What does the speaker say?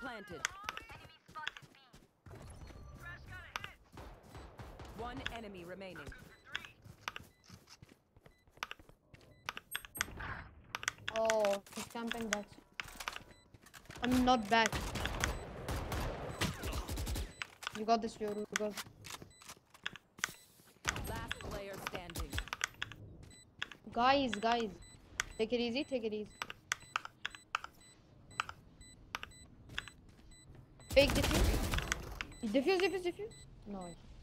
planted. One enemy remaining. Oh, he's camping back. I'm not back. You got this, Yoru. You got. Last player standing. Guys, guys, take it easy. Take it easy. Fake defuse. Defuse, defuse, defuse. Nice.